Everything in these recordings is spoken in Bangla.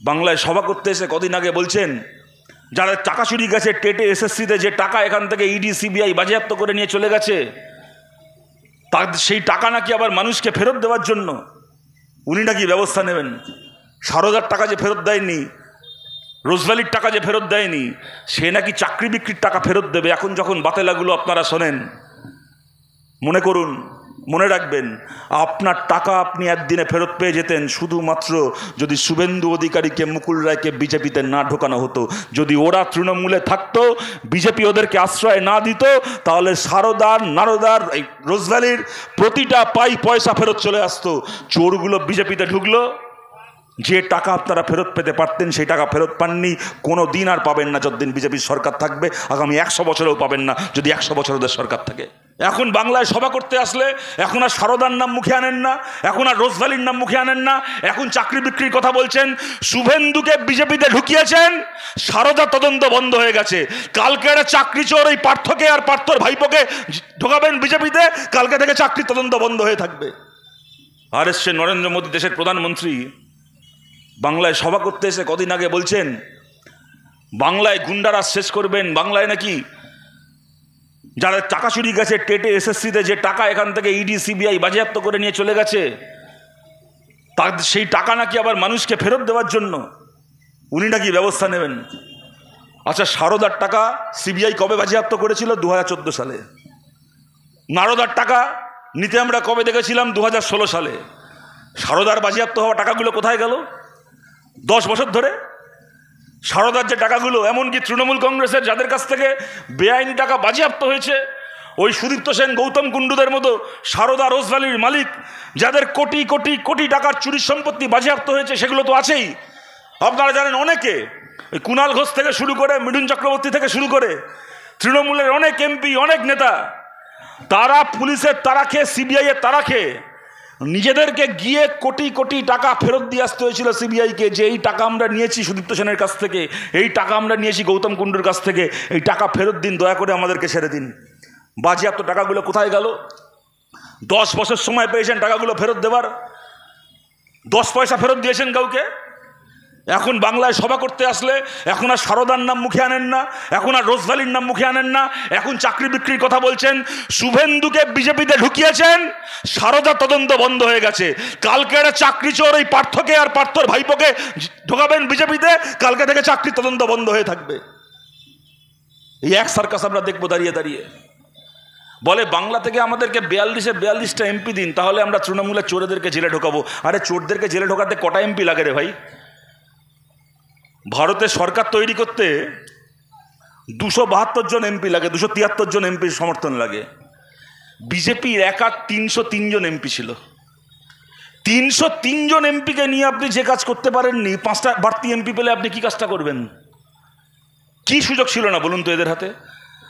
বাংলায় সভা করতে এসে কদিন আগে বলছেন, যারা টাকা চুরি গেছে, টেটে, এসএসসিতে যে টাকা এখান থেকে ইডি, সিবিআই বাজেয়াপ্ত করে নিয়ে চলে গেছে, তার সেই টাকা নাকি আবার মানুষকে ফেরত দেওয়ার জন্য? উনি নাকি ব্যবস্থা নেবেন? সারদার টাকা যে ফেরত দেয়নি, রোজভ্যালির টাকা যে ফেরত দেয়নি, সে নাকি চাকরি বিক্রির টাকা ফেরত দেবে? এখন যখন বাতেলাগুলো আপনারা শোনেন, মনে করুন মনে রাখবেন, আপনার টাকা আপনি একদিনে ফেরত পেয়ে যেতেন, শুধুমাত্র যদি শুভেন্দু অধিকারীকে, মুকুল রায়কে বিজেপিতে না ঢোকানো হতো। যদি ওরা তৃণমূলে থাকতো, বিজেপি ওদেরকে আশ্রয় না দিত, তাহলে সারদার, নারদার, এই রোজভ্যালির প্রতিটা পাই পয়সা ফেরত চলে আসতো। চোরগুলো বিজেপিতে ঢুকলো, যে টাকা আপনারা ফেরত পেতে পারতেন, সেই টাকা ফেরত পাননি, কোনো দিন আর পাবেন না, যতদিন বিজেপির সরকার থাকবে, আগামী একশো বছরেও পাবেন না, যদি একশো বছর ওদের সরকার থাকে। এখন বাংলায় সভা করতে আসলে এখন আর সারদার নাম মুখে আনেন না, এখন আর রোজভ্যালির নাম মুখে আনেন না, এখন চাকরি বিক্রির কথা বলছেন, শুভেন্দুকে বিজেপিতে ঢুকিয়েছেন, সারদা তদন্ত বন্ধ হয়ে গেছে। কালকে একটা চাকরি চোর এই পার্থকে আর পার্থর ভাইপোকে ঢোকাবেন বিজেপিতে, কালকে থেকে চাকরি তদন্ত বন্ধ হয়ে থাকবে। আর এসছে নরেন্দ্র মোদী, দেশের প্রধানমন্ত্রী। বাংলায় সভা করতে এসে কদিন আগে বলছেন, বাংলায় গুন্ডারা শেষ করবেন, বাংলায় নাকি যারা টাকা চুরি গেছে, টেটে, এসএসসিতে যে টাকা এখান থেকে ইডি সিবিআই বাজেয়াপ্ত করে নিয়ে চলে গেছে, তার সেই টাকা নাকি আবার মানুষকে ফেরত দেওয়ার জন্য? উনি নাকি ব্যবস্থা নেবেন? আচ্ছা সারদার টাকা সিবিআই কবে বাজেয়াপ্ত করেছিল? দু হাজার চোদ্দ সালে। নারদার টাকা নিতে আমরা কবে দেখেছিলাম? দু হাজার ষোলো সালে। সারদার বাজেয়াপ্ত হওয়া টাকাগুলো কোথায় গেল? দশ বছর ধরে সারদার যে টাকাগুলো, এমনকি তৃণমূল কংগ্রেসের যাদের কাছ থেকে বেআইনি টাকা বাজেয়াপ্ত হয়েছে, ওই সুদীপ্ত সেন, গৌতম কুণ্ডুদের মতো সারদা রোজভ্যালির মালিক, যাদের কোটি কোটি কোটি টাকার চুরির সম্পত্তি বাজেয়াপ্ত হয়েছে, সেগুলো তো আছেই। আপনারা জানেন অনেকে ওই কুণাল ঘোষ থেকে শুরু করে, মিঠুন চক্রবর্তী থেকে শুরু করে, তৃণমূলের অনেক এমপি, অনেক নেতা, তারা পুলিশের তারা খেয়ে, সিবিআইয়ের তারা খেয়ে নিজেদেরকে গিয়ে কোটি কোটি টাকা ফেরত দিয়ে আসতে হয়েছিল সিবিআইকে যে এই টাকা আমরা নিয়েছি সুদীপ্ত সেনের কাছ থেকে, এই টাকা আমরা নিয়েছি গৌতম কুণ্ডুর কাছ থেকে, এই টাকা ফেরত দিন, দয়া করে আমাদেরকে ছেড়ে দিন। বাজেয়াপ্ত টাকাগুলো কোথায় গেল? দশ বছর সময় পেয়েছেন টাকাগুলো ফেরত দেবার দশ পয়সা ফেরত দিয়েছেন কাউকে? এখন বাংলায় সভা করতে আসলে, এখন আর সারদার নাম মুখে আনেন না, এখন আর রোজভ্যালির নাম মুখে আনেন না, এখন চাকরি বিক্রির কথা বলছেন, শুভেন্দুকে বিজেপিতে ঢুকিয়েছেন, সারদা তদন্ত বন্ধ হয়ে গেছে। কালকে একটা চাকরি চোর এই পার্থকে আর পার্থর ভাইপোকে ঢোকাবেন বিজেপিতে, কালকে থেকে চাকরি তদন্ত বন্ধ হয়ে থাকবে। এই এক সার্কাস আমরা দেখব দাঁড়িয়ে দাঁড়িয়ে। বলে, বাংলা থেকে আমাদেরকে বিয়াল্লিশে বিয়াল্লিশটা এমপি দিন, তাহলে আমরা তৃণমূলের চোরেদেরকে জেলে ঢোকাবো। আরে চোরদেরকে জেলে ঢোকাতে কটা এমপি লাগে রে ভাই? ভারতের সরকার তৈরি করতে দুশো বাহাত্তর জন এমপি লাগে, দুশো তিয়াত্তর জন এমপির সমর্থন লাগে। বিজেপির একা তিনশো তিনজন এমপি ছিল। তিনশো তিনজন এমপিকে নিয়ে আপনি যে কাজ করতে পারেননি, পাঁচটা বাড়তি এমপি পেলে আপনি কি কাজটা করবেন? কি সুযোগ ছিল না বলুন তো এদের হাতে?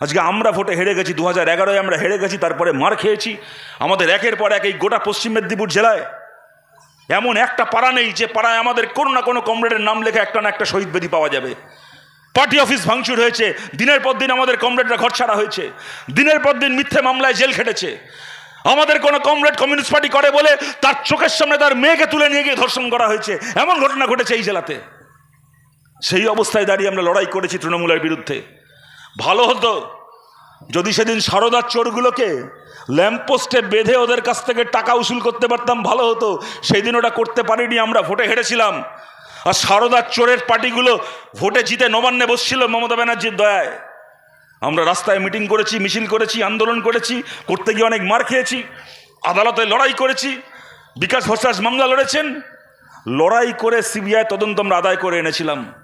আজকে আমরা ভোটে হেরে গেছি দু হাজার এগারোয় আমরা হেরে গেছি, তারপরে মার খেয়েছি। আমাদের একের পর এক এই গোটা পশ্চিম মেদিনীপুর জেলায় এমন একটা পাড়া নেই, যে পাড়ায় আমাদের কোনো না কোনো কমরেডের নাম লেখা একটা না একটা শহীদ বেদি পাওয়া যাবে। পার্টি অফিস ভাঙচুর হয়েছে, দিনের পর দিন আমাদের কমরেডরা ঘর ছাড়া হয়েছে, দিনের পর দিন মিথ্যে মামলায় জেল খেটেছে। আমাদের কোনো কমরেড কমিউনিস্ট পার্টি করে বলে তার চোখের সামনে তার মেয়েকে তুলে নিয়ে গিয়ে ধর্ষণ করা হয়েছে। এমন ঘটনা ঘটেছে এই জেলাতে। সেই অবস্থায় দাঁড়িয়ে আমরা লড়াই করেছি তৃণমূলের বিরুদ্ধে। ভালো হতো যদি সেদিন সারদার চোরগুলোকে ল্যাম্পপোস্টে বেঁধে ওদের কাছ থেকে টাকা উসুল করতে পারতাম, ভালো হতো। সেই দিন ওটা করতে পারিনি, আমরা ভোটে হেরেছিলাম। আর সারদার চোরের পার্টিগুলো ভোটে জিতে নবান্নে বসছিল, মমতা ব্যানার্জির দয়ায়। আমরা রাস্তায় মিটিং করেছি, মিছিল করেছি, আন্দোলন করেছি, করতে গিয়ে অনেক মার খেয়েছি, আদালতে লড়াই করেছি, বিকাশ ভট্টাচার্য মামলা লড়েছেন। লড়াই করে সিবিআই তদন্ত আমরা আদায় করে এনেছিলাম।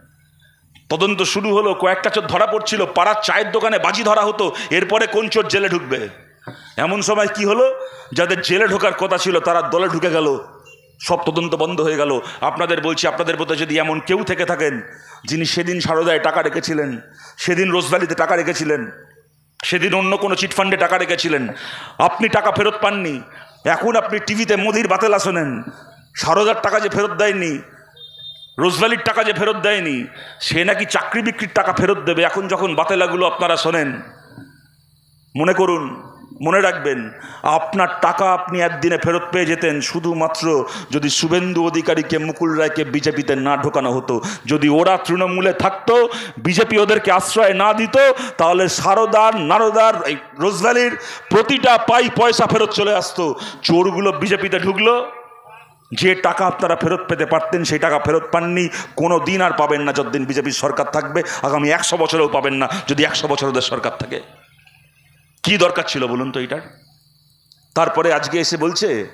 তদন্ত শুরু হলো, কয়েকটা চোর ধরা পড়ছিল, পাড়ার চায়ের দোকানে বাজি ধরা হতো, এরপরে কোন চোর জেলে ঢুকবে? এমন সময় কি হলো? যাদের জেলে ঢোকার কথা ছিল, তারা দলে ঢুকে গেল। সব তদন্ত বন্ধ হয়ে গেল। আপনাদের বলছি, আপনাদের মধ্যে যদি এমন কেউ থেকে থাকেন, যিনি সেদিন সারদায় টাকা রেখেছিলেন, সেদিন রোজভ্যালিতে টাকা রেখেছিলেন, সেদিন অন্য কোনো চিটফান্ডে টাকা রেখেছিলেন, আপনি টাকা ফেরত পাননি, এখন আপনি টিভিতে মোদির বাতেলা শোনেন সারদার টাকা যে ফেরত দেয়নি রোজভ্যালির টাকা যে ফেরত দেয়নি, সে নাকি চাকরি বিক্রির টাকা ফেরত দেবে। এখন যখন বাতেলাগুলো আপনারা শোনেন, মনে করুন, মনে রাখবেন, আপনার টাকা আপনি একদিনে ফেরত পেয়ে যেতেন, শুধুমাত্র যদি শুভেন্দু অধিকারীকে, মুকুল রায়কে বিজেপিতে না ঢোকানো হতো, যদি ওরা তৃণমূলে থাকতো, বিজেপি ওদেরকে আশ্রয় না দিত, তাহলে সারদার, নারদার, এই রোজভ্যালির প্রতিটা পাই পয়সা ফেরত চলে আসতো। চোরগুলো বিজেপিতে ঢুকলো। যে টাকা আপনারা ফেরত পেতে পারতেন, সেই টাকা ফেরত পাননি, কোনো দিন আর পাবেন না যতদিন বিজেপির সরকার থাকবে। আগামী একশো বছরেও পাবেন না, যদি একশো বছর ওদের সরকার থাকে। কি দরকার ছিল বলুন তো এটার? তারপরে আজকে এসে বলছে,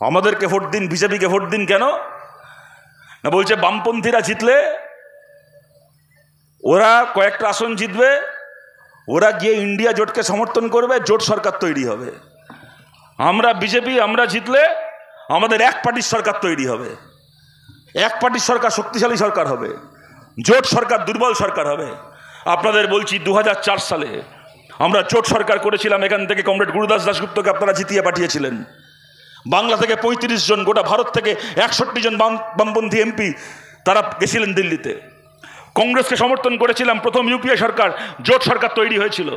আমাদেরকে ভোট দিন, বিজেপিকে ভোট দিন কেন? না বলছে, বামপন্থীরা জিতলে ওরা কয়েকটা আসন জিতবে, ওরা গিয়ে ইন্ডিয়া জোটকে সমর্থন করবে, জোট সরকার তৈরি হবে। আমরা বিজেপি, আমরা জিতলে আমাদের এক পার্টির সরকার তৈরি হবে। এক পার্টির সরকার শক্তিশালী সরকার হবে। জোট সরকার দুর্বল সরকার হবে। আপনাদের বলছি দু হাজার চার সালে আমরা জোট সরকার করেছিলাম, এখান থেকে কমরেড গুরুদাস দাসগুপ্তকে আপনারা জিতিয়ে পাঠিয়েছিলেন। বাংলা থেকে পঁয়ত্রিশ জন, গোটা ভারত থেকে একষট্টি জন বাম বামপন্থী এমপি তারা গেছিলেন দিল্লিতে। কংগ্রেসকে সমর্থন করেছিলাম, প্রথম ইউপিএ সরকার জোট সরকার তৈরি হয়েছিল।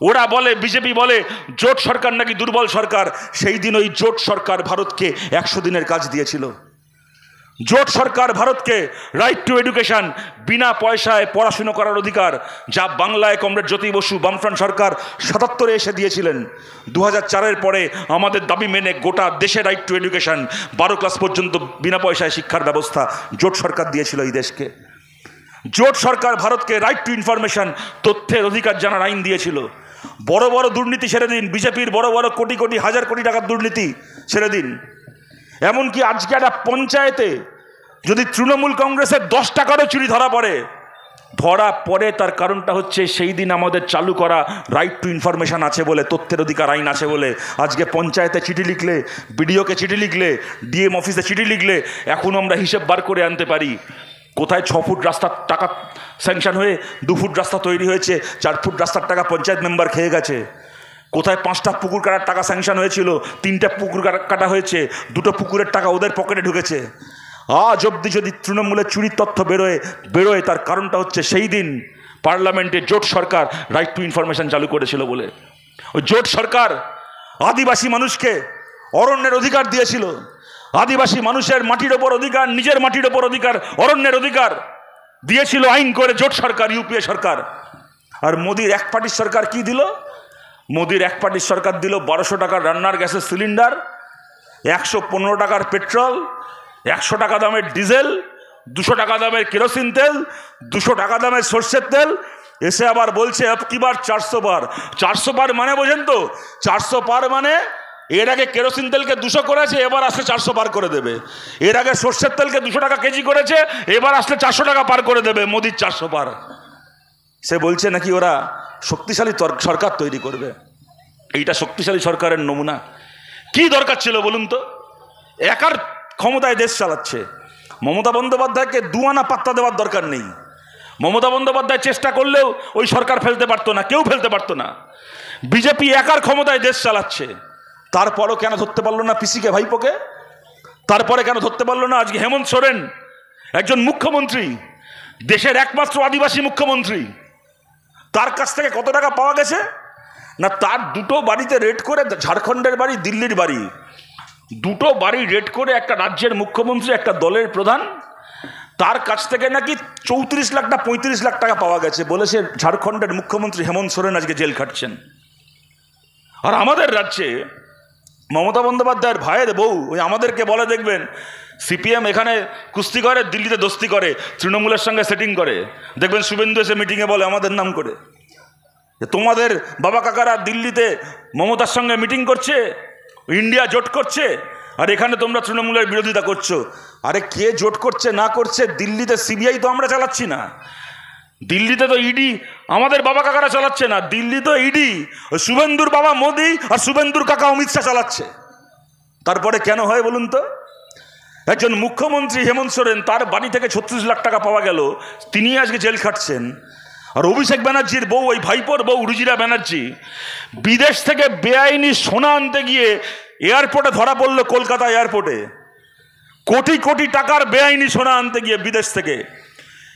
ওরা বলে, বিজেপি বলে, জোট সরকার নাকি দুর্বল সরকার? সেই দিন ওই জোট সরকার ভারতকে একশো দিনের কাজ দিয়েছিল। জোট সরকার ভারতকে রাইট টু এডুকেশন বিনা পয়সায় পড়াশুনো করার অধিকার, যা বাংলায় কমরেড জ্যোতি বসু, বামফ্রন্ট সরকার সাতাত্তরে এসে দিয়েছিলেন। দু চারের পরে আমাদের দাবি মেনে গোটা দেশে রাইট টু এডুকেশন বারো ক্লাস পর্যন্ত বিনা পয়সায় শিক্ষার ব্যবস্থা জোট সরকার দিয়েছিল এই দেশকে। জোট সরকার ভারতকে রাইট টু ইনফরমেশন তথ্যের অধিকার জানার আইন দিয়েছিল। বড় বড় দুর্নীতি ছেড়ে দিন। বিজেপির বড় বড় কোটি কোটি, হাজার কোটি টাকার দুর্নীতি ছেড়ে দিন। এমনকি আজকে একটা পঞ্চায়েতে যদি তৃণমূল কংগ্রেসের দশ টাকারও চুরি ধরা পড়ে ধরা পড়ে তার কারণটা হচ্ছে সেই দিন আমাদের চালু করা রাইট টু ইনফরমেশান আছে বলে, তথ্যের অধিকার আইন আছে বলে। আজকে পঞ্চায়েতে চিঠি লিখলে, বিডিওকে চিঠি লিখলে, ডিএম অফিসে চিঠি লিখলে এখন আমরা হিসেব বার করে আনতে পারি। কোথায় ছ ফুট রাস্তার টাকা স্যাংশন হয়ে দু ফুট রাস্তা তৈরি হয়েছে, চার ফুট রাস্তার টাকা পঞ্চায়েত মেম্বার খেয়ে গেছে। কোথায় পাঁচটা পুকুর কাটার টাকা স্যাংশন হয়েছিল, তিনটা পুকুর কাটা হয়েছে, দুটো পুকুরের টাকা ওদের পকেটে ঢুকেছে। আজ অবধি যদি তৃণমূলের চুরির তথ্য বেরোয় বেরোয়, তার কারণটা হচ্ছে সেই দিন পার্লামেন্টে জোট সরকার রাইট টু ইনফরমেশন চালু করেছিল বলে। ওই জোট সরকার আদিবাসী মানুষকে অরণ্যের অধিকার দিয়েছিল। আদিবাসী মানুষের মাটির ওপর অধিকার, নিজের মাটির ওপর অধিকার, অরণ্যের অধিকার দিয়েছিল আইন করে জোট সরকার ইউপিএ সরকার। আর মোদির এক পার্টির সরকার কি দিল? মোদির এক পার্টির সরকার দিল বারোশো টাকার রান্নার গ্যাসের সিলিন্ডার, একশো পনেরো টাকার পেট্রোল, একশো টাকা দামের ডিজেল, দুশো টাকা দামের কেরোসিন তেল, দুশো টাকা দামের সর্ষের তেল। এসে আবার বলছে কিবার চারশো বার। চারশো পার মানে বোঝেন তো? চারশো পার মানে এর আগে কেরোসিন তেলকে দুশো করেছে, এবার আসলে চারশো পার করে দেবে। এর আগে সর্ষের তেলকে দুশো টাকা কেজি করেছে, এবার আসলে চারশো টাকা পার করে দেবে, মোদির চারশো পার সে বলছে নাকি ওরা শক্তিশালী সরকার তৈরি করবে। এইটা শক্তিশালী সরকারের নমুনা। কি দরকার ছিল বলুন তো? একার ক্ষমতায় দেশ চালাচ্ছে। মমতা বন্দ্যোপাধ্যায়কে দুয়ানা পাত্তা দেওয়ার দরকার নেই। মমতা বন্দ্যোপাধ্যায় চেষ্টা করলেও ওই সরকার ফেলতে পারতো না, কেউ ফেলতে পারতো না। বিজেপি একার ক্ষমতায় দেশ চালাচ্ছে। তারপরও কেন ধরতে পারল না পিসিকে, ভাইপোকে? তারপরে কেন ধরতে পারল না? আজকে হেমন্ত সোরেন, একজন মুখ্যমন্ত্রী, দেশের একমাত্র আদিবাসী মুখ্যমন্ত্রী। তার কাছ থেকে কত টাকা পাওয়া গেছে? না, তার দুটো বাড়িতে রেড করে, ঝাড়খণ্ডের বাড়ি, দিল্লির বাড়ি। দুটো বাড়ি রেড করে একটা রাজ্যের মুখ্যমন্ত্রী, একটা দলের প্রধান। তার কাছ থেকে নাকি চৌত্রিশ লাখ না পঁয়ত্রিশ লাখ টাকা পাওয়া গেছে বলেছে ঝাড়খণ্ডের মুখ্যমন্ত্রী হেমন্ত সোরেন আজকে জেল খাটছেন। আর আমাদের রাজ্যে মমতা বন্দ্যোপাধ্যায়ের ভাইয়ের বউ, ওই আমাদেরকে বলে দেখবেন, সিপিএম এখানে কুস্তি করে, দিল্লিতে দোস্তি করে, তৃণমূলের সঙ্গে সেটিং করে। দেখবেন শুভেন্দু এসে মিটিংয়ে বলে, আমাদের নাম করে। তোমাদের বাবা কাকারা দিল্লিতে মমতার সঙ্গে মিটিং করছে ইন্ডিয়া জোট করছে, আর এখানে তোমরা তৃণমূলের বিরোধিতা করছ। আরে কে জোট করছে, না করছে, দিল্লিতে সিবিআই তো আমরা চালাচ্ছি না। দিল্লিতে তো ইডি, আমাদের বাবা কাকারা চালাচ্ছে না। দিল্লি তো ইডি, শুভেন্দুর বাবা মোদি আর শুভেন্দুর কাকা অমিত শাহ চালাচ্ছে। তারপরে কেন হয় বলুন তো? একজন মুখ্যমন্ত্রী হেমন্ত সোরেন, তার বাড়ি থেকে ছত্রিশ লাখ টাকা পাওয়া গেল, তিনি আজকে জেল খাটছেন। আর অভিষেক ব্যানার্জির বউ, ওই ভাইপোর বউ রুজিরা ব্যানার্জি, বিদেশ থেকে বেআইনি সোনা আনতে গিয়ে এয়ারপোর্টে ধরা পড়ল কলকাতা এয়ারপোর্টে। কোটি কোটি টাকার বেআইনি সোনা আনতে গিয়ে বিদেশ থেকে।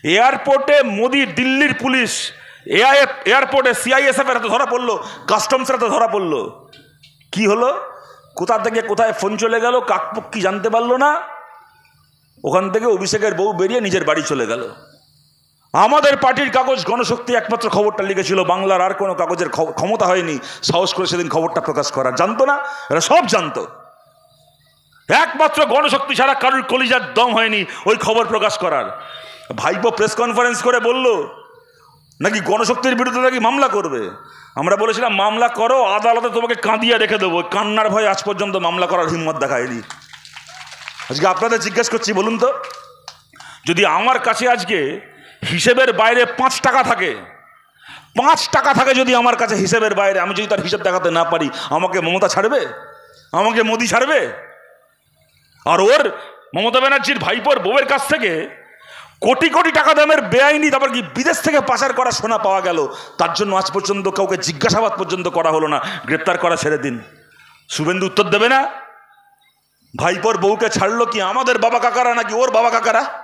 এয়ারপোর্টে মোদি, দিল্লির পুলিশ এআইএফ এয়ারপোর্টে সিআইএসএফ এর হাতে ধরা পড়ল কাস্টমসের হাতে ধরা পড়ল। কি হলো? কোথা থেকে কোথায় ফোন চলে গেল? কাকপক্ষি জানতে পারল না? ওখান থেকে অভিষেকের বউ বেরিয়ে নিজের বাড়ি চলে গেল। আমাদের পার্টির কাগজ গণশক্তি একমাত্র খবরটা লিখেছিল, বাংলার আর কোনো কাগজের ক্ষমতা হয়নি। সাহস করে সেদিন খবরটা প্রকাশ করার জানতো না? এরা সব জানতো। একমাত্র গণশক্তি ছাড়া কারোর কলিজার দম হয়নি ওই খবর প্রকাশ করার। ভাইপো প্রেস কনফারেন্স করে বলল, নাকি গণশক্তির বিরুদ্ধে নাকি মামলা করবে? আমরা বলেছিলাম, মামলা করো, আদালতে তোমাকে কাঁদিয়ে রেখে দেবো। কান্নার ভয়ে আজ পর্যন্ত মামলা করার হিম্মত দেখায়নি। আজকে আপনাদের জিজ্ঞেস করছি, বলুন তো, যদি আমার কাছে আজকে হিসেবের বাইরে পাঁচ টাকা থাকে, পাঁচ টাকা থাকে যদি আমার কাছে হিসেবের বাইরে, আমি যদি তার হিসেব দেখাতে না পারি, আমাকে মমতা ছাড়বে? আমাকে মোদি ছাড়বে? আর ওর মমতা ব্যানার্জির ভাইপোর বউয়ের কাছ থেকে কোটি কোটি টাকা দামের বেআইনি, তারপর কি বিদেশ থেকে পাচার করা সোনা পাওয়া গেল? তার জন্য আজ পর্যন্ত কাউকে জিজ্ঞাসাবাদ পর্যন্ত করা হলো না। গ্রেপ্তার করা ছেড়ে দিন। শুভেন্দু উত্তর দেবে না? ভাইপোর বউকে ছাড়লো কি আমাদের বাবা কাকারা নাকি ওর বাবা কাকারা?